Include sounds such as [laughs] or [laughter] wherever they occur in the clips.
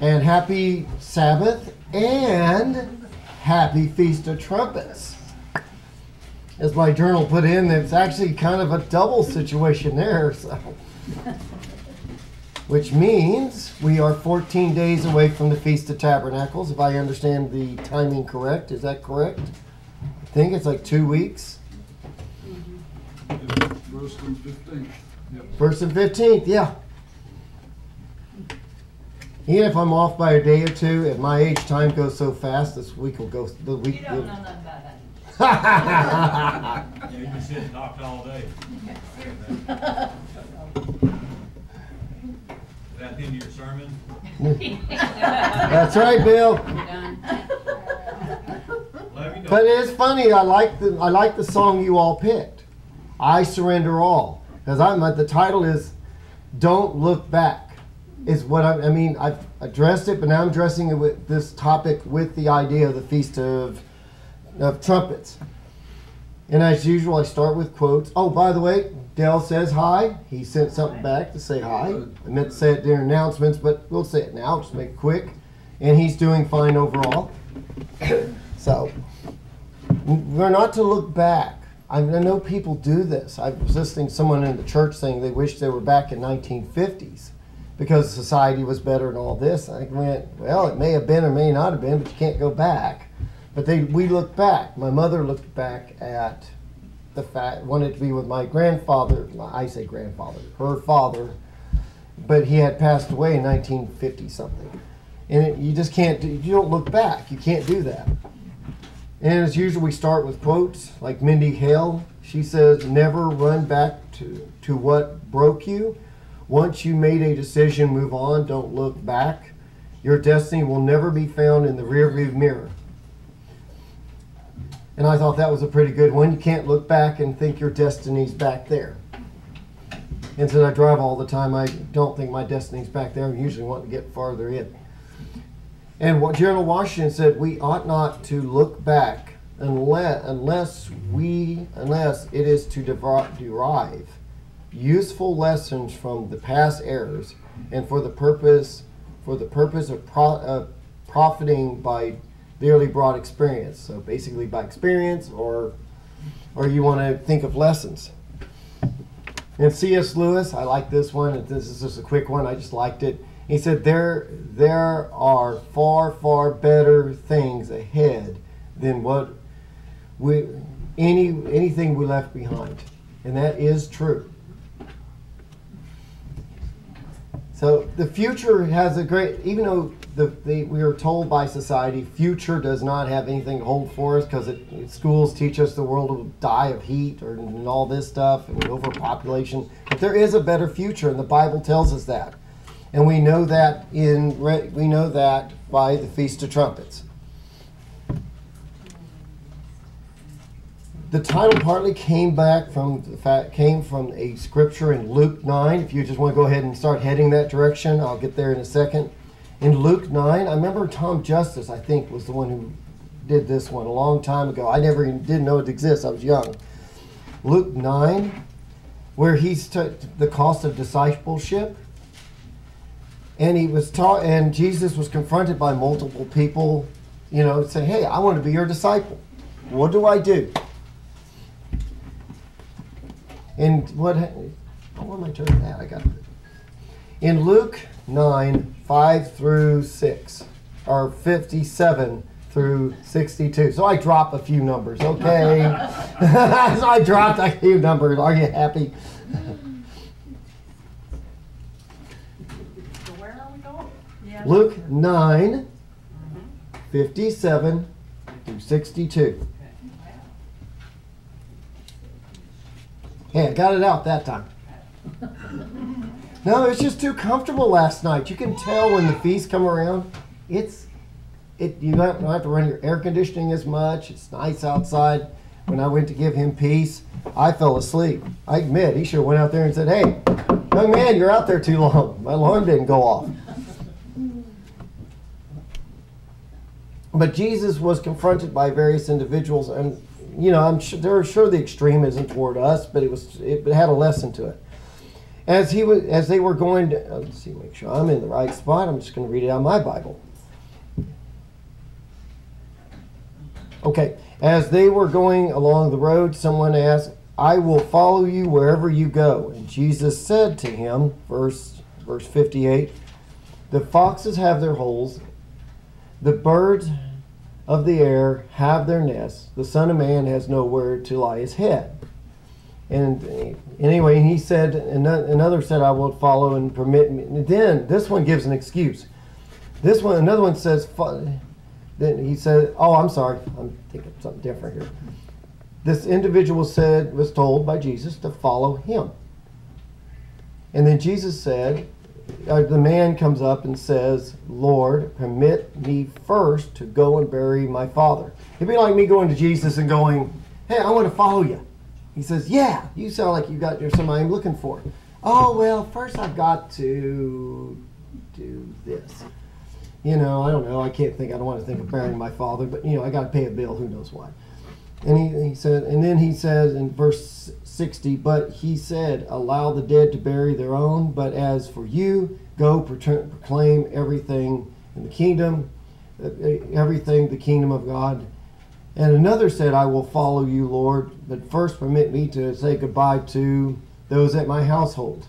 And happy Sabbath and happy Feast of Trumpets. As my journal put in, it's actually kind of a double situation there. [laughs] So. Which means we are 14 days away from the Feast of Tabernacles, if I understand the timing correct. Is that correct? I think it's like two weeks. First and fifteenth. Yep. First and 15th, yeah. Even if I'm off by a day or two, at my age, time goes so fast. This week will go. The week. You don't know nothing about that. Yeah, you can sit and talk all day. [laughs] That into your sermon? [laughs] That's right, Bill. Done. Let me. But it's funny. I like the I like the song you all picked. I surrender all because I'm the title is "Don't Look Back." Is what I, I mean. I've addressed it, but now I'm addressing it with this topic with the idea of the feast of of trumpets. And as usual, I start with quotes. Oh, by the way, Dell says hi. He sent something back to say hi. I meant to say it during announcements, but we'll say it now. Just make it quick. And he's doing fine overall. [coughs] so, we're not to look back. I I know people do this. I was listening to someone in the church saying they wish they were back in 1950s because society was better and all this. I went, well, it may have been or may not have been, but you can't go back. But they, we look back. My mother looked back at the fact, wanted to be with my grandfather. I say grandfather, her father, but he had passed away in 1950 something. And it, you just can't, you don't look back. You can't do that. And as usual, we start with quotes like Mandy Hale. She says, Never run back to, to what broke you. Once you made a decision, move on. Don't look back. Your destiny will never be found in the rearview mirror. And I thought that was a pretty good one. You can't look back and think your destiny's back there. And since I drive all the time, I don't think my destiny's back there. I usually want to get farther in. And what General Washington said, we ought not to look back unless, unless we, unless it is to derive useful lessons from the past errors, and for the purpose, for the purpose of pro, uh, profiting by dearly brought experience. So basically, by experience, or, or you want to think of lessons. And C.S. Lewis, I like this one. This is just a quick one. I just liked it. He said, "There, there are far, far better things ahead than what we, any, anything we left behind," and that is true. So the future has a great, even though the, the we are told by society, future does not have anything to hold for us because schools teach us the world will die of heat or and all this stuff and overpopulation. But there is a better future, and the Bible tells us that, and we know that in we know that by the Feast of Trumpets. The title partly came back from the fact came from a scripture in Luke nine. If you just want to go ahead and start heading that direction, I'll get there in a second. In Luke nine, I remember Tom Justice, I think, was the one who did this one a long time ago. I never even didn't know it exists. I was young. Luke nine, where he's the cost of discipleship, and he was taught, and Jesus was confronted by multiple people, you know, say, "Hey, I want to be your disciple. What do I do?" And what, where am I turning that? I got it. In Luke 9, 5 through 6, or 57 through 62. So I drop a few numbers, okay? [laughs] so I dropped a few numbers. Are you happy? So where are we going? Yeah. Luke 9, 57 through 62. Yeah, got it out that time. [laughs] No, it was just too comfortable last night. You can tell when the feasts come around. It's it you don't have to run your air conditioning as much. It's nice outside. When I went to give him peace, I fell asleep. I admit he should have went out there and said, "Hey, young man, you're out there too long. My alarm didn't go off." But Jesus was confronted by various individuals, and you know, I'm sure, they're sure the extreme isn't toward us, but it was it had a lesson to it. as he was as they were going to uh, let's see make sure i'm in the right spot. I'm just going to read it out of my bible. Okay as they were going along the road someone asked i will follow you wherever you go. And jesus said to him verse verse 58 the foxes have their holes the birds of the air have their nests the son of man has nowhere to lie his head and anyway, he said, ano- another said, I will follow and permit me. And then this one gives an excuse. This one, another one says, then he said, oh, I'm sorry. I'm thinking something different here. This individual said, was told by Jesus to follow him. And then Jesus said, uh, the man comes up and says, Lord, permit me first to go and bury my father. It'd be like me going to Jesus and going, Hey, I want to follow you. He says, Yeah, you sound like you got you're somebody I'm looking for. Oh, well, first I've got to do this. You know, I don't know. I can't think. I don't want to think of burying my father, but, you know, I got to pay a bill. Who knows why. And he, he said, and then he says in verse 60, but he said, allow the dead to bury their own, but as for you, go proclaim everything in the kingdom, uh, everything the kingdom of God. And another said, I will follow you, Lord, but first permit me to say goodbye to those at my household.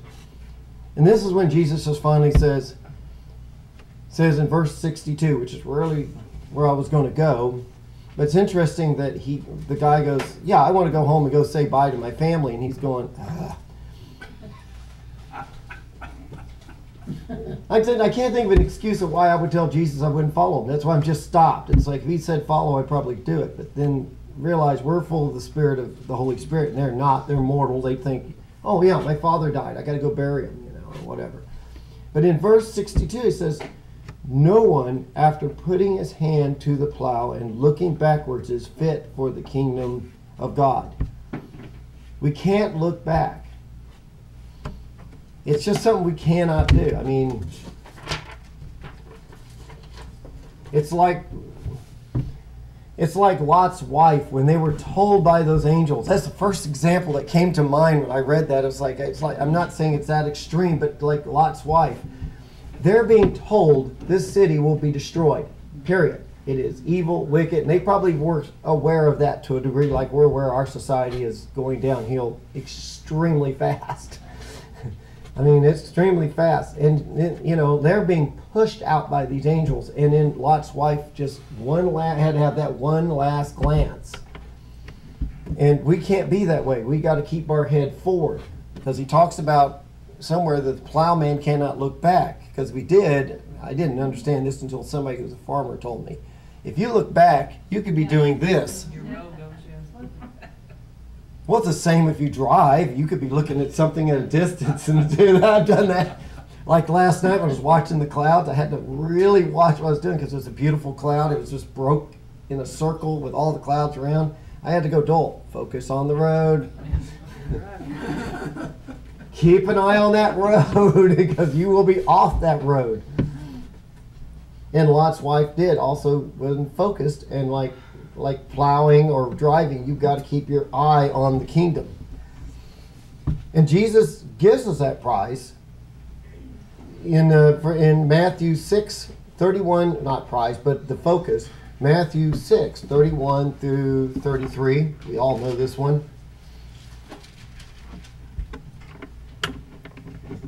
And this is when Jesus just finally says, says in verse 62, which is really where I was going to go. But it's interesting that he, the guy goes, yeah, I want to go home and go say bye to my family, and he's going, Ugh. I said I can't think of an excuse of why I would tell Jesus I wouldn't follow him. That's why I'm just stopped. It's like if he said follow, I'd probably do it. But then realize we're full of the spirit of the Holy Spirit, and they're not. They're mortal. They think, oh yeah, my father died. I got to go bury him, you know, or whatever. But in verse 62, he says, no one, after putting his hand to the plow and looking backwards, is fit for the kingdom of God. We can't look back. It's just something we cannot do. I mean, it's like it's like Lot's wife when they were told by those angels. That's the first example that came to mind when I read that. It's like it's like I'm not saying it's that extreme, but like Lot's wife they're being told this city will be destroyed. Period. It is evil, wicked, and they probably were aware of that to a degree, like we're where our society is going downhill extremely fast. [laughs] I mean, it's extremely fast, and you know they're being pushed out by these angels, and then Lot's wife just one la- had to have that one last glance. And we can't be that way. We got to keep our head forward because he talks about somewhere that the plowman cannot look back. Because we did, I didn't understand this until somebody who was a farmer told me. If you look back, you could be doing this. Your road goes, yes. Well, it's the same if you drive. You could be looking at something at a distance and [laughs] do that. I've done that. Like last night when I was watching the clouds, I had to really watch what I was doing because it was a beautiful cloud. It was just broke in a circle with all the clouds around. I had to go dull, focus on the road, [laughs] [laughs] keep an eye on that road [laughs] because you will be off that road. And Lot's wife did also wasn't focused and like like plowing or driving, you've got to keep your eye on the kingdom. And Jesus gives us that prize in uh, in Matthew 6 31 not prize but the focus Matthew 6 31 through 33 we all know this one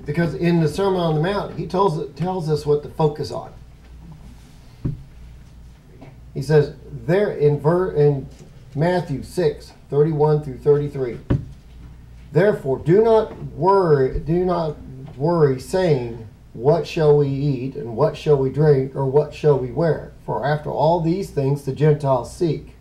because in the Sermon on the Mount he tells tells us what to focus on he says there in ver in Matthew 6 31 through 33 Therefore, do not worry, do not worry, saying, What shall we eat, and what shall we drink, or what shall we wear? For after all these things the Gentiles seek.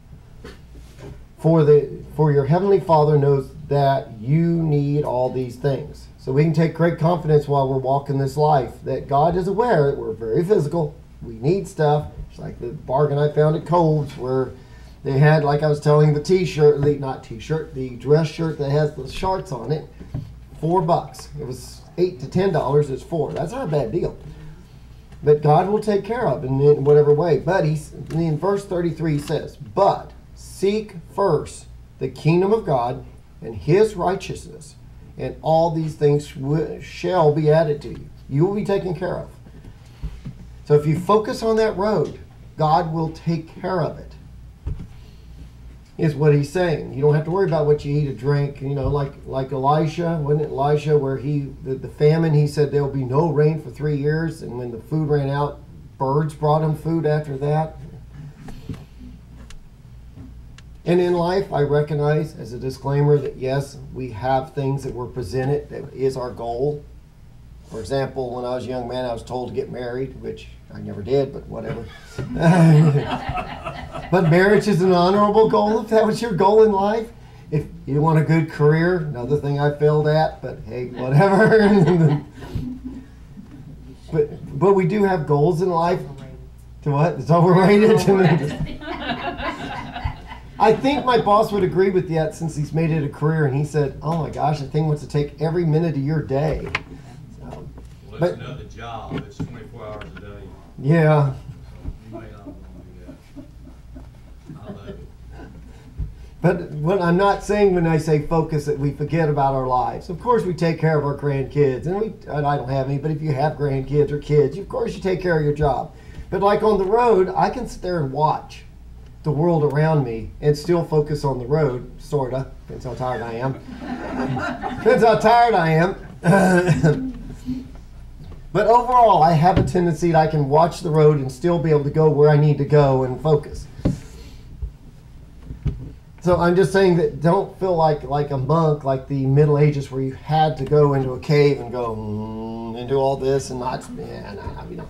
For the for your heavenly Father knows that you need all these things. So we can take great confidence while we're walking this life that God is aware that we're very physical. We need stuff. It's like the bargain I found at Kohl's where they had, like I was telling, the T-shirt, the not T-shirt, the dress shirt that has the sharks on it, four bucks. It was eight to ten dollars. It's four. That's not a bad deal. But God will take care of in, in whatever way. But he's in verse thirty-three he says, "But seek first the kingdom of God and His righteousness, and all these things sh- shall be added to you. You will be taken care of. So if you focus on that road, God will take care of it. Is what he's saying. You don't have to worry about what you eat or drink. You know, like like Elisha, wasn't where he the, the famine? He said there will be no rain for three years, and when the food ran out, birds brought him food after that. And in life, I recognize as a disclaimer that yes, we have things that were presented that is our goal. For example, when I was a young man, I was told to get married, which I never did, but whatever. [laughs] but marriage is an honorable goal if that was your goal in life. If you want a good career, another thing I failed at, but hey, whatever. [laughs] but but we do have goals in life. To what? It's overrated. [laughs] I think my boss would agree with that since he's made it a career, and he said, "Oh my gosh, the thing wants to take every minute of your day." So, Well, But- it's another job, it's twenty-four hours a day, yeah, you may not wanna do that. I love but what I'm not saying when I say focus that we forget about our lives. Of course, we take care of our grandkids, and we. And I don't have any, but if you have grandkids or kids, of course you take care of your job. But like on the road, I can sit there and watch the world around me and still focus on the road, sorta. Depends how tired I am. Depends how tired I am. [laughs] but overall, I have a tendency that I can watch the road and still be able to go where I need to go and focus. So I'm just saying that don't feel like like a monk, like the Middle Ages, where you had to go into a cave and go mm, and do all this and not. Yeah, no, no, you know.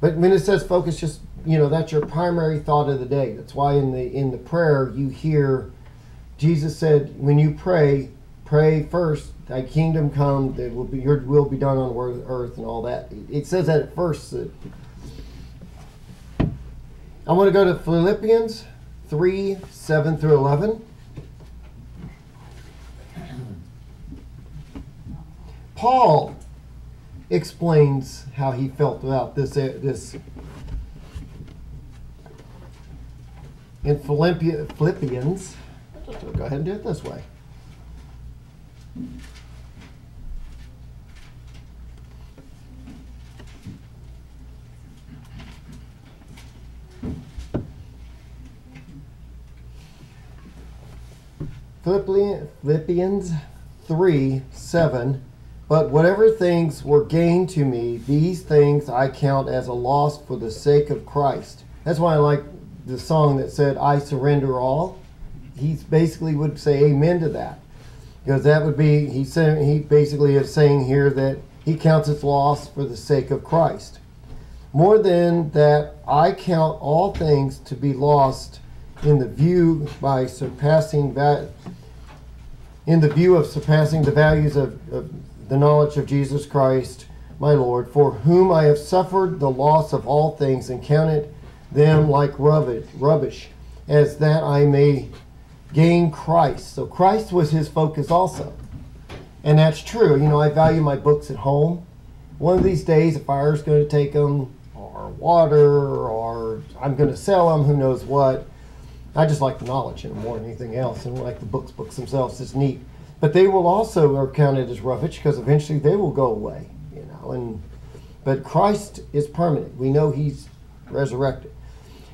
But when it says focus, just you know that's your primary thought of the day. That's why in the in the prayer you hear Jesus said, when you pray, pray first, Thy kingdom come, that will be Your will be done on earth and all that. It says that at first. that- I want to go to Philippians three seven through eleven. Paul explains how he felt about this this in Philippi- Philippians. Go ahead and do it this way. Philippians 3 7. But whatever things were gained to me, these things I count as a loss for the sake of Christ. That's why I like the song that said, I surrender all. He basically would say amen to that. Because that would be, he, said, he basically is saying here that he counts its loss for the sake of Christ. More than that, I count all things to be lost in the view by surpassing that in the view of surpassing the values of, of the knowledge of Jesus Christ, my Lord, for whom I have suffered the loss of all things and counted them like rubbish, rubbish, as that I may gain Christ. So Christ was his focus also. And that's true. You know, I value my books at home. One of these days, a fire's going to take them, or water, or I'm going to sell them, who knows what. I just like the knowledge in them more than anything else, and like the books, books themselves is neat. But they will also are counted as rubbish because eventually they will go away, you know. And but Christ is permanent. We know He's resurrected,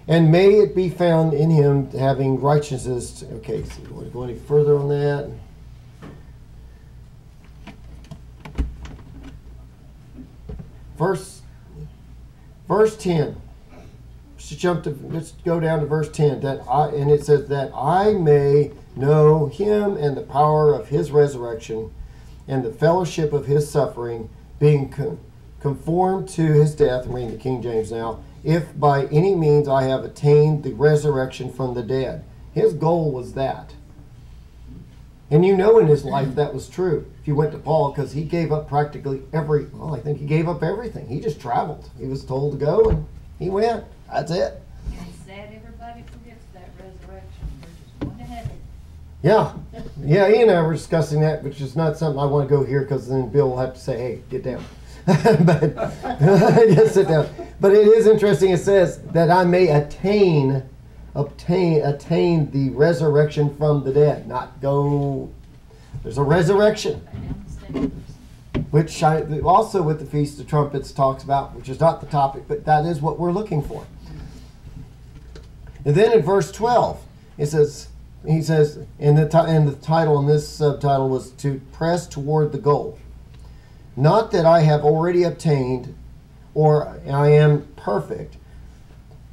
and may it be found in Him having righteousness. Okay, so you want to go any further on that? Verse, verse ten. Let's jump to let's go down to verse 10 that I and it says that I may know him and the power of his resurrection and the fellowship of his suffering being con- conformed to his death I'm reading the King James now if by any means I have attained the resurrection from the dead his goal was that and you know in his life that was true if you went to Paul because he gave up practically every well I think he gave up everything he just traveled he was told to go and he went that's it. And sad everybody forgets that resurrection, we're just going ahead. Yeah. Yeah, he and I were discussing that, which is not something I want to go here because then Bill will have to say, hey, get down. [laughs] but [laughs] just sit down. But it is interesting. It says that I may attain, obtain, attain the resurrection from the dead, not go There's a resurrection, which I, also with the Feast of Trumpets talks about, which is not the topic, but that is what we're looking for. And then in verse 12, it says, he says, and the, and the title in this subtitle was to press toward the goal. Not that I have already obtained or I am perfect,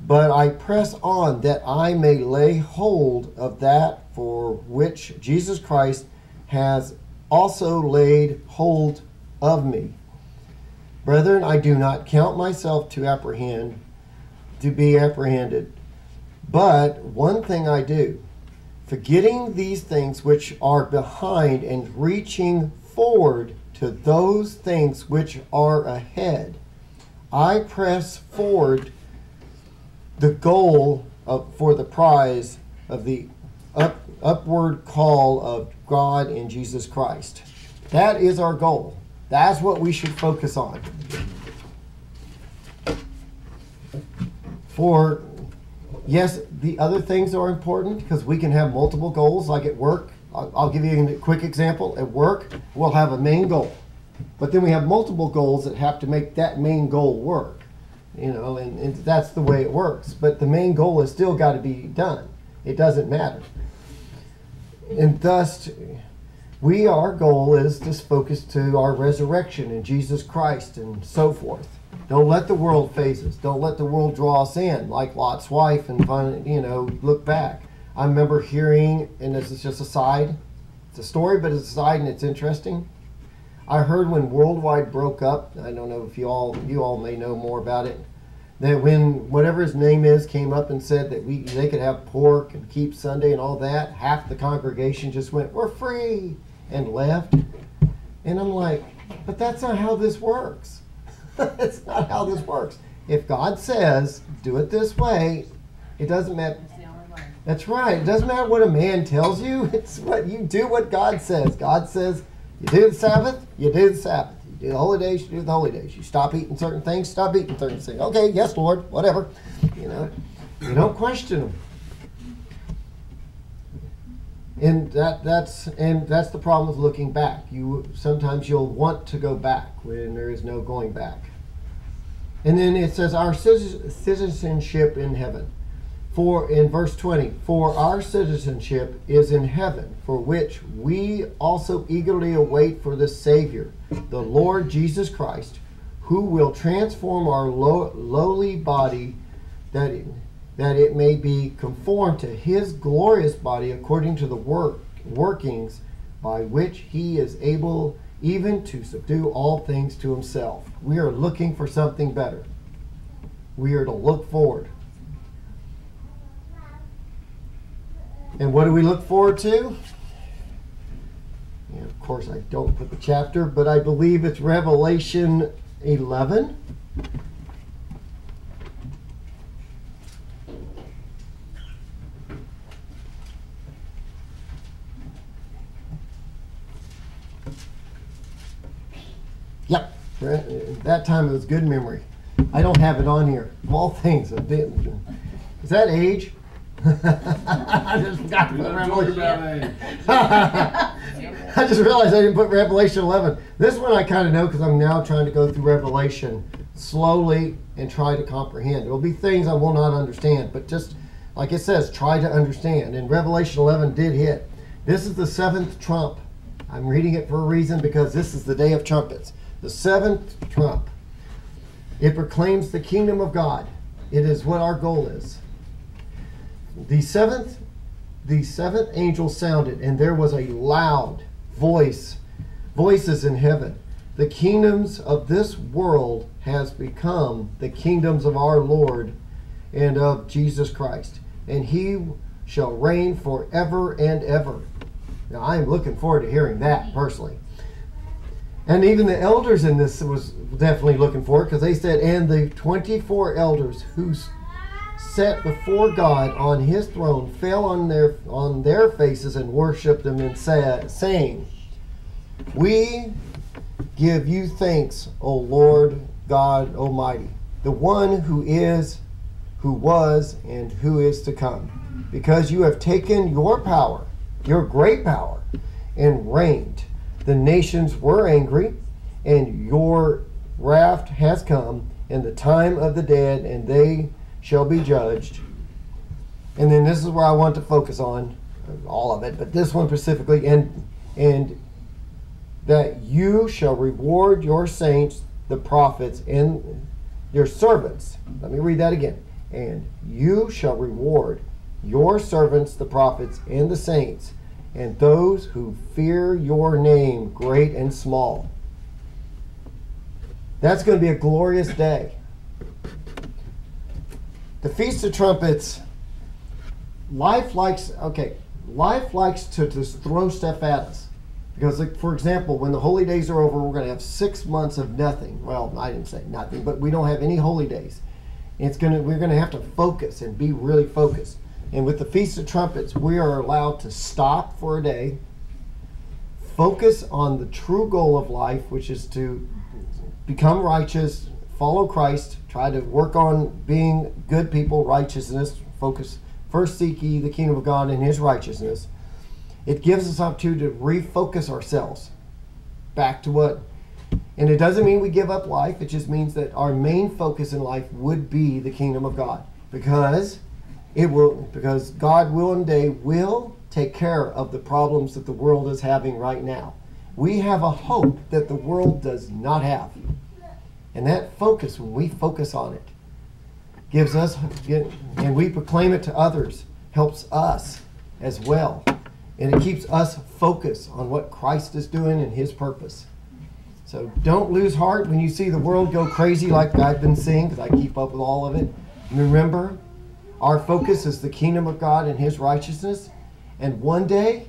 but I press on that I may lay hold of that for which Jesus Christ has also laid hold of me. Brethren, I do not count myself to apprehend, to be apprehended. But one thing I do, forgetting these things which are behind and reaching forward to those things which are ahead, I press forward the goal of, for the prize of the up, upward call of God in Jesus Christ. That is our goal. That's what we should focus on. For yes, the other things are important because we can have multiple goals, like at work. I'll, give you a quick example. At work, we'll have a main goal, but then we have multiple goals that have to make that main goal work. You know, and, and that's the way it works. But the main goal has still got to be done. It doesn't matter. And thus, we our goal is to focus to our resurrection in Jesus Christ and so forth. Don't let the world phase us. Don't let the world draw us in, like Lot's wife, and find, you know, look back. I remember hearing, and this is just a side. It's a story, but it's a side, and it's interesting. I heard when Worldwide broke up. I don't know if you all you all may know more about it. That when whatever his name is came up and said that we they could have pork and keep Sunday and all that, half the congregation just went, "We're free," and left. And I'm like, but that's not how this works. [laughs] It's not how this works. If God says, do it this way, it doesn't matter. That's right. It doesn't matter what a man tells you. [laughs] It's what you do what God says. God says, you do the Sabbath, you do the Sabbath. You do the holy days, you do the holy days. You stop eating certain things, stop eating certain things. Okay, yes, Lord, whatever. You know, you don't question them. And that that's and that's the problem with looking back. You sometimes you'll want to go back when there is no going back. And then it says our citizenship in heaven. For in verse 20, for our citizenship is in heaven, for which we also eagerly await for the Savior, the Lord Jesus Christ, who will transform our low, lowly body that it, that it may be conformed to his glorious body according to the work workings by which he is able even to subdue all things to himself. We are looking for something better. We are to look forward. And what do we look forward to? Yeah, of course, I don't put the chapter, but I believe it's Revelation 11. Yep, at uh, that time it was good memory. I don't have it on here. Of all things. Is that age? [laughs] I just forgot to put Revelation. [laughs] I just realized I didn't put Revelation 11. This one I kind of know because I'm now trying to go through Revelation slowly and try to comprehend. There will be things I will not understand, but just like it says, try to understand. And Revelation 11 did hit. This is the seventh trump. I'm reading it for a reason because this is the day of trumpets. The seventh trump. It proclaims the kingdom of God. It is what our goal is. The seventh the seventh angel sounded, and there was a loud voice, voices in heaven. The kingdoms of this world has become the kingdoms of our Lord and of Jesus Christ, and he shall reign forever and ever. Now I am looking forward to hearing that personally. And even the elders in this was definitely looking for it because they said, and the 24 elders who s- sat before God on his throne fell on their on their faces and worshiped him and said, saying, We give you thanks, O Lord God Almighty, the one who is, who was, and who is to come, because you have taken your power, your great power, and reigned. The nations were angry, and your wrath has come, and the time of the dead, and they shall be judged. And then this is where I want to focus on all of it, but this one specifically, and and that you shall reward your saints, the prophets, and your servants. Let me read that again. And you shall reward your servants, the prophets, and the saints, and those who fear your name, great and small. That's going to be a glorious day. The Feast of Trumpets, life likes, okay, life likes to just throw stuff at us. Because, like, for example, when the holy days are over, we're going to have six months of nothing. Well, I didn't say nothing, but we don't have any holy days. It's gonna we're gonna have to focus and be really focused. And with the Feast of Trumpets, we are allowed to stop for a day, focus on the true goal of life, which is to become righteous, follow Christ, try to work on being good people, righteousness, focus. First seek ye the kingdom of God and his righteousness. It gives us opportunity to refocus ourselves back to what and it doesn't mean we give up life, it just means that our main focus in life would be the kingdom of God. Because it will because God will one day will take care of the problems that the world is having right now. We have a hope that the world does not have. And that focus, when we focus on it, gives us, and we proclaim it to others, helps us as well. And it keeps us focused on what Christ is doing and his purpose. So don't lose heart when you see the world go crazy like I've been seeing, because I keep up with all of it. Remember, our focus is the kingdom of God and his righteousness. And one day,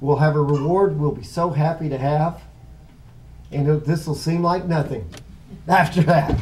we'll have a reward we'll be so happy to have. And this will seem like nothing after that.